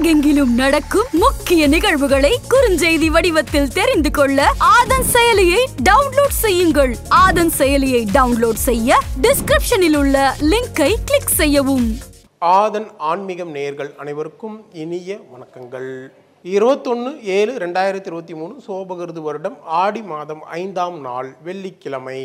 உலகெங்கிலும் நடக்கும் முக்கிய நிகழ்வுகளை குறுஞ்செய்தி வடிவத்தில் தெரிந்து கொள்ள ஆதன் செயலியை டவுன்லோட் செய்யுங்கள். ஆதன் செயலியை டவுன்லோட் செய்ய டிஸ்கிரிப்ஷனில் உள்ள லிங்கை கிளிக் செய்யவும். ஆதன் ஆன்மீகம் நேயர்கள் அனைவருக்கும் இனிய வணக்கங்கள். இருபத்தொன்று ஏழு ரெண்டாயிரத்தி இருபத்தி மூணு சோபகிருது வருடம் ஆடி மாதம் ஐந்தாம் நாள் வெள்ளிக்கிழமை.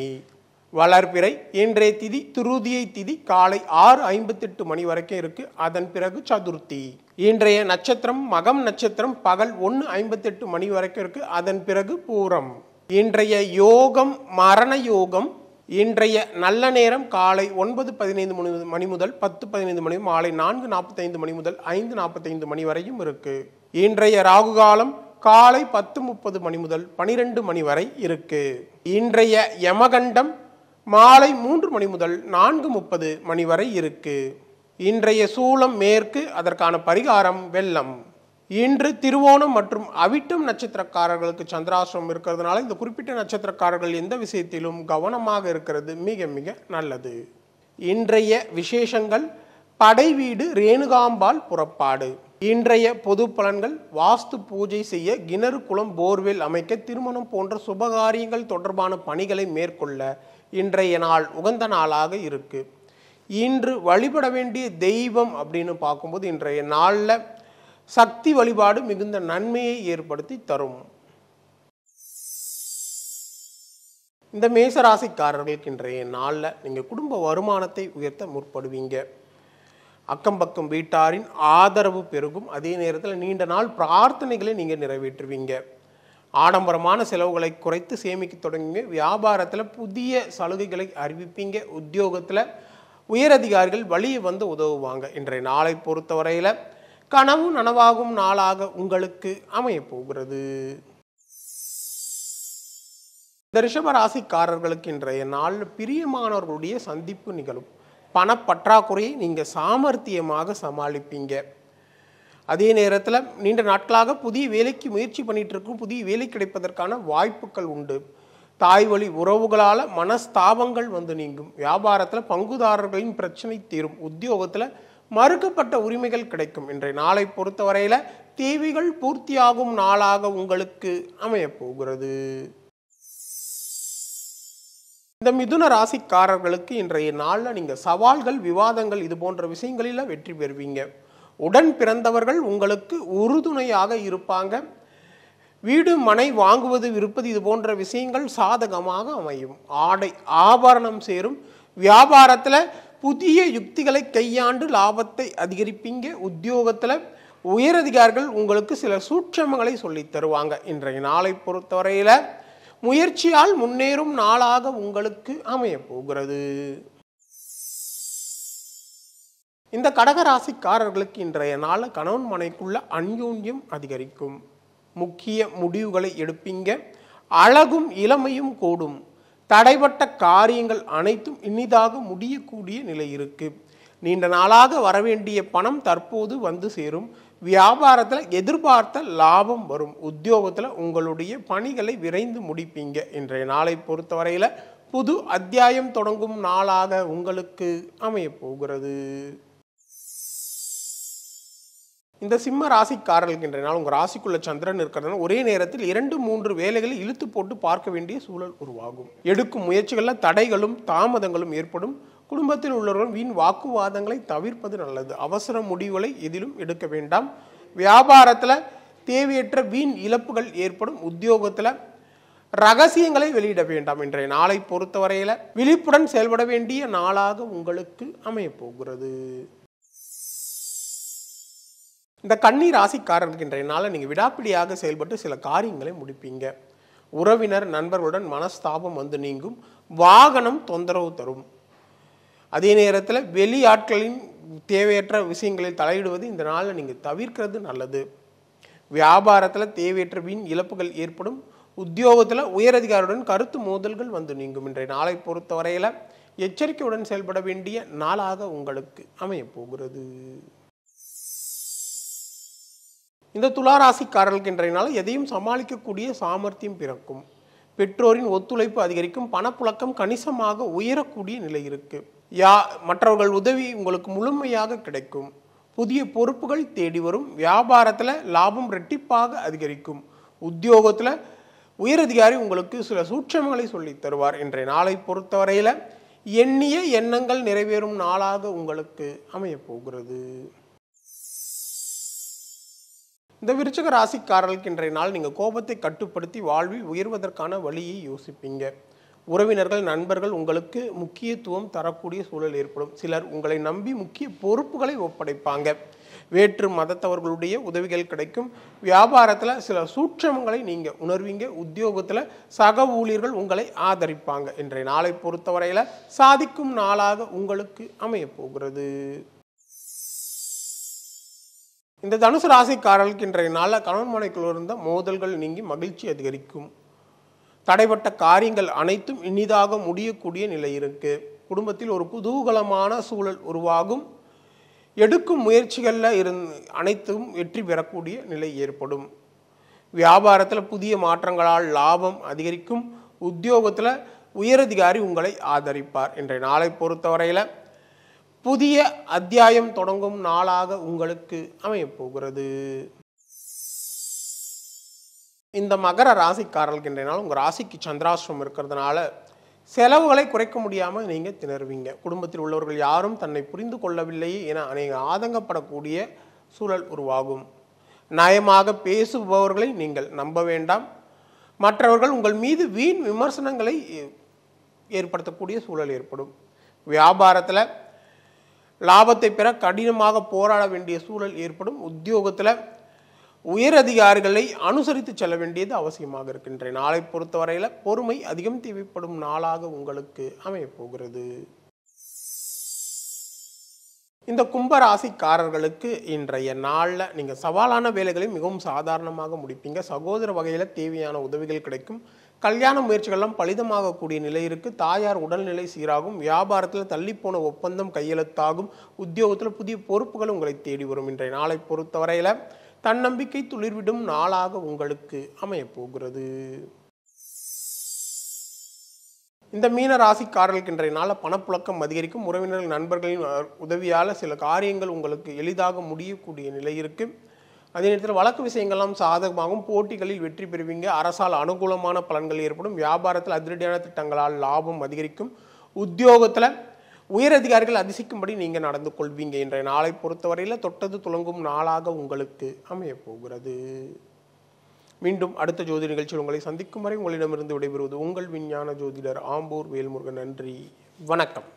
வளர்பிறை இன்றைய திதி துருதியை திதி காலை ஆறு ஐம்பத்தெட்டு மணி வரைக்கும் இருக்கு. அதன் பிறகு சதுர்த்தி. இன்றைய நட்சத்திரம் மகம் நட்சத்திரம் பகல் ஒன்று ஐம்பத்தெட்டு மணி வரைக்கும் இருக்கு. அதன் பிறகு பூரம். இன்றைய யோகம் மரண யோகம் இன்றைய நல்ல நேரம் காலை ஒன்பது பதினைந்து மணி மணி முதல் பத்து பதினைந்து மணி மாலை நான்கு நாற்பத்தைந்து மணி முதல் ஐந்து நாற்பத்தைந்து மணி வரையும் இருக்கு. இன்றைய ராகு காலம் காலை பத்து முப்பது மணி முதல் பனிரெண்டு மணி வரை இருக்கு. இன்றைய யமகண்டம் மாலை மூன்று மணி முதல் நான்கு முப்பது மணி வரை இருக்கு. இன்றைய சூலம் மேற்கு அதற்கான பரிகாரம் வெள்ளம். இன்று திருவோணம் மற்றும் அவிட்டம் நட்சத்திரக்காரர்களுக்கு சந்திராசிரமம் இருக்கிறதுனால இந்த குறிப்பிட்ட நட்சத்திரக்காரர்கள் எந்த விஷயத்திலும் கவனமாக இருக்கிறது மிக மிக நல்லது. இன்றைய விசேஷங்கள் படை வீடு ரேணுகாம்பாள் புறப்பாடு. இன்றைய பொது பலன்கள் வாஸ்து பூஜை செய்ய கிணறு குளம் போர்வெல் அமைக்க திருமணம் போன்ற சுபகாரியங்கள் தொடர்பான பணிகளை மேற்கொள்ள இன்றைய நாள் உகந்த நாளாக இருக்கு. இன்று வழிபட வேண்டிய தெய்வம் அப்படின்னு பார்க்கும்போது இன்றைய நாளில் சக்தி வழிபாடு மிகுந்த நன்மையை ஏற்படுத்தி தரும். இந்த மேசராசிக்காரர்களுக்கு இன்றைய நாளில் நீங்கள் குடும்ப வருமானத்தை உயர்த்த முற்படுவீங்க. அக்கம் பக்கம் வீட்டாரின் ஆதரவு பெருகும். அதே நேரத்தில் நீண்ட நாள் பிரார்த்தனைகளை நீங்கள் நிறைவேற்றுவீங்க. ஆடம்பரமான செலவுகளை குறைத்து சேமிக்க தொடங்குங்க. வியாபாரத்தில் புதிய சலுகைகளை அறிவிப்பீங்க. உத்தியோகத்தில் உயரதிகாரிகள் வழியை வந்து உதவுவாங்க. இன்றைய நாளை பொறுத்தவரையில் கனவு நனவாகும் நாளாக உங்களுக்கு அமைய போகிறது. இந்த ரிஷபராசிக்காரர்களுக்கு இன்றைய நாளில் பிரியமானவர்களுடைய சந்திப்பு நிகழும். பணப்பற்றாக்குறையை நீங்கள் சாமர்த்தியமாக சமாளிப்பீங்க. அதே நேரத்தில் நீண்ட நாட்களாக புதிய வேலைக்கு முயற்சி பண்ணிகிட்டு இருக்கும் புதிய வேலை கிடைப்பதற்கான வாய்ப்புகள் உண்டு. தாய் வழி உறவுகளால் மனஸ்தாபங்கள் வந்து நீங்கும். வியாபாரத்தில் பங்குதாரர்களின் பிரச்சனை தீரும். உத்தியோகத்தில் மறுக்கப்பட்ட உரிமைகள் கிடைக்கும். இன்றைய நாளை பொறுத்தவரையில் தேவைகள் பூர்த்தியாகும் நாளாக உங்களுக்கு அமையப்போகிறது இந்த மிதுன ராசிக்காரர்களுக்கு இன்றைய நாளில் நீங்கள் சவால்கள் விவாதங்கள் இது போன்ற விஷயங்களில் வெற்றி பெறுவீங்க. உடன் பிறந்தவர்கள் உங்களுக்கு உறுதுணையாக இருப்பாங்க. வீடு மனை வாங்குவது விற்பது இது போன்ற விஷயங்கள் சாதகமாக அமையும். ஆடை ஆபரணம் சேரும். வியாபாரத்தில் புதிய யுக்திகளை கையாண்டு லாபத்தை அதிகரிப்பீங்க. உத்தியோகத்தில் உயரதிகாரிகள் உங்களுக்கு சில சூட்சமங்களை சொல்லித் தருவாங்க. இன்றைய நாளை பொறுத்தவரையில் முயற்சியால் முன்னேறும் நாளாக உங்களுக்கு அமையப் போகிறது. இந்த கடகராசிக்காரர்களுக்கு இன்றைய நாள் கணவன் மனைக்குள்ள அந்யோன்யம் அதிகரிக்கும். முக்கிய முடிவுகளை எடுப்பீங்க. அழகும் இளமையும் கூடும். தடைப்பட்ட காரியங்கள் அனைத்தும் இனிதாக முடியக்கூடிய நிலை இருக்கு. நீண்ட நாளாக வரவேண்டிய பணம் தற்போது வந்து சேரும். வியாபாரத்தில் எதிர்பார்த்த லாபம் வரும். உத்தியோகத்தில் உங்களுடைய பணிகளை விரைந்து முடிப்பீங்க. இன்றைய நாளை பொறுத்தவரையில் புது அத்தியாயம் தொடங்கும் நாளாக உங்களுக்கு அமையப் போகிறது. இந்த சிம்ம ராசிக்காரர்களுக்கு இன்றைய நாள் உங்கள் ராசிக்குள்ள சந்திரன் இருக்கிறதுனால ஒரே நேரத்தில் இரண்டு மூன்று வேலைகளை இழுத்து போட்டு பார்க்க வேண்டிய சூழல் உருவாகும். எடுக்கும் முயற்சிகளில் தடைகளும் தாமதங்களும் ஏற்படும். குடும்பத்தில் உள்ளவர்கள் வீண் வாக்குவாதங்களை தவிர்ப்பது நல்லது. அவசர முடிவுகளை எதிலும் எடுக்க வேண்டாம். வியாபாரத்தில் தேவையற்ற வீண் இழப்புகள் ஏற்படும். உத்தியோகத்தில் ரகசியங்களை வெளியிட வேண்டாம். இன்றைய நாளை பொறுத்தவரையில் விழிப்புடன் செயல்பட வேண்டிய நாளாக உங்களுக்கு அமையப் போகிறது. இந்த கன்னி ராசிக்காரர்களுக்கு இன்றைய நாளில் நீங்கள் விடாப்பிடியாக செயல்பட்டு சில காரியங்களை முடிப்பீங்க. உறவினர் நண்பர்களுடன் மனஸ்தாபம் வந்து நீங்கும். வாகனம் தொந்தரவு தரும். அதே நேரத்தில் வெளி ஆட்களின் தேவையற்ற விஷயங்களில் தலையிடுவது இந்த நாளில் நீங்கள் தவிர்க்கிறது நல்லது. வியாபாரத்தில் தேவையற்ற வீண் இழப்புகள் ஏற்படும். உத்தியோகத்தில் உயரதிகாரியுடன் கருத்து மோதல்கள் வந்து நீங்கும். இன்றைய நாளை பொறுத்தவரையில் எச்சரிக்கையுடன் செயல்பட வேண்டிய நாளாக உங்களுக்கு அமையப் போகிறது. இந்த துளாராசிக்காரர்களுக்கு இன்றைய நாள் எதையும் சமாளிக்கக்கூடிய சாமர்த்தியம் பிறக்கும். பெற்றோரின் ஒத்துழைப்பு அதிகரிக்கும். பணப்புழக்கம் கணிசமாக உயரக்கூடிய நிலை இருக்கு. யா மற்றவர்கள் உதவி உங்களுக்கு முழுமையாக கிடைக்கும். புதிய பொறுப்புகள் தேடி வரும். வியாபாரத்தில் லாபம் ரெட்டிப்பாக அதிகரிக்கும். உத்தியோகத்தில் உயரதிகாரி உங்களுக்கு சில சூட்சமங்களை சொல்லித் தருவார். இன்றைய நாளை பொறுத்தவரையில் எண்ணிய எண்ணங்கள் நிறைவேறும் நாளாக உங்களுக்கு அமையப் போகிறது. இந்த விருச்சக ராசிக்காரர்களுக்கு இன்றைய நாள் நீங்கள் கோபத்தை கட்டுப்படுத்தி வாழ்வில் உயர்வதற்கான வழியை யோசிப்பீங்க. உறவினர்கள் நண்பர்கள் உங்களுக்கு முக்கியத்துவம் தரக்கூடிய சூழல் ஏற்படும். சிலர் உங்களை நம்பி முக்கிய பொறுப்புகளை ஒப்படைப்பாங்க. வேற்று மதத்தவர்களுடைய உதவிகள் கிடைக்கும். வியாபாரத்தில் சில சூட்சமங்களை நீங்கள் உணர்வீங்க. உத்தியோகத்தில் சக ஊழியர்கள் உங்களை ஆதரிப்பாங்க. இன்றைய நாளை பொறுத்தவரையில் சாதிக்கும் நாளாக உங்களுக்கு அமையப் போகிறது இந்த தனுசு ராசிக்காரர்களுக்கு இன்றைய நாளில் கணவன் மனைக்குள் இருந்த மோதல்கள் நீங்கி மகிழ்ச்சி அதிகரிக்கும். தடைப்பட்ட காரியங்கள் அனைத்தும் இனிதாக முடியக்கூடிய நிலை இருக்கு. குடும்பத்தில் ஒரு குதூகலமான சூழல் உருவாகும். எடுக்கும் முயற்சிகளில் இருந் அனைத்தும் வெற்றி பெறக்கூடிய நிலை ஏற்படும். வியாபாரத்தில் புதிய மாற்றங்களால் லாபம் அதிகரிக்கும். உத்தியோகத்தில் உயரதிகாரி உங்களை ஆதரிப்பார். இன்றைய நாளை பொறுத்தவரையில் புதிய அத்தியாயம் தொடங்கும் நாளாக உங்களுக்கு அமையப்போகிறது. இந்த மகர ராசிக்காரர்கள் நாள் உங்கள் ராசிக்கு சந்திராசிரமம் இருக்கிறதுனால செலவுகளை குறைக்க முடியாமல் நீங்கள் திணறுவீங்க. குடும்பத்தில் உள்ளவர்கள் யாரும் தன்னை புரிந்து கொள்ளவில்லையே என நீங்கள் ஆதங்கப்படக்கூடிய சூழல் உருவாகும். நயமாக பேசுபவர்களை நீங்கள் நம்ப வேண்டாம். மற்றவர்கள் உங்கள் மீது வீண் விமர்சனங்களை ஏற்படுத்தக்கூடிய சூழல் ஏற்படும். வியாபாரத்தில் லாபத்தை பெற கடினமாக போராட வேண்டிய சூழல் ஏற்படும். உத்தியோகத்தில் உயர் அதிகாரிகளை அனுசரித்து செல்ல வேண்டியது அவசியமாக இருக்கின்ற நாளை பொறுத்தவரையில் பொறுமை அதிகம் தேவைப்படும் நாளாக உங்களுக்கு அமையப் போகிறது. இந்த கும்பராசிக்காரர்களுக்கு இன்றைய நாளில் நீங்கள் சவாலான வேலைகளை மிகவும் சாதாரணமாக முடிப்பீங்க. சகோதர வகையில் தேவையான உதவிகள் கிடைக்கும். கல்யாண முயற்சிகள்லாம் பலிதமாகக்கூடிய நிலை இருக்குது தாயார் உடல்நிலை சீராகும். வியாபாரத்தில் தள்ளிப்போன ஒப்பந்தம் கையெழுத்தாகும். உத்தியோகத்தில் புதிய பொறுப்புகள் உங்களை தேடி வரும். இன்றைய நாளை பொறுத்தவரையில் தன்னம்பிக்கை துளிர்விடும் நாளாக உங்களுக்கு அமையப்போகிறது இந்த மீன ராசிக்காரர்களுக்கு இன்றைய நாளில் பணப்புழக்கம் அதிகரிக்கும். உறவினர்கள் நண்பர்களின் உதவியால் சில காரியங்கள் உங்களுக்கு எளிதாக முடியக்கூடிய நிலை இருக்குது அதே நேரத்தில் வழக்கு விஷயங்கள்லாம் சாதகமாகும் போட்டிகளில் வெற்றி பெறுவீங்க. அரசால் அனுகூலமான பலன்கள் ஏற்படும். வியாபாரத்தில் அதிரடியான திட்டங்களால் லாபம் அதிகரிக்கும். உத்தியோகத்தில் உயர் அதிகாரிகள் அதிசிக்கும்படி நீங்கள் நடந்து கொள்வீங்க இன்றைய நாளை பொறுத்தவரையில் தொட்டது துளங்கும் நாளாக உங்களுக்கு அமையப் போகிறது. மீண்டும் அடுத்த ஜோதி நிகழ்ச்சியில் உங்களை சந்திக்கும் வரை உங்களிடமிருந்து விடைபெறுவது உங்கள் விஞ்ஞான ஜோதிடர் ஆம்பூர் வேல்முருகன். நன்றி. வணக்கம்.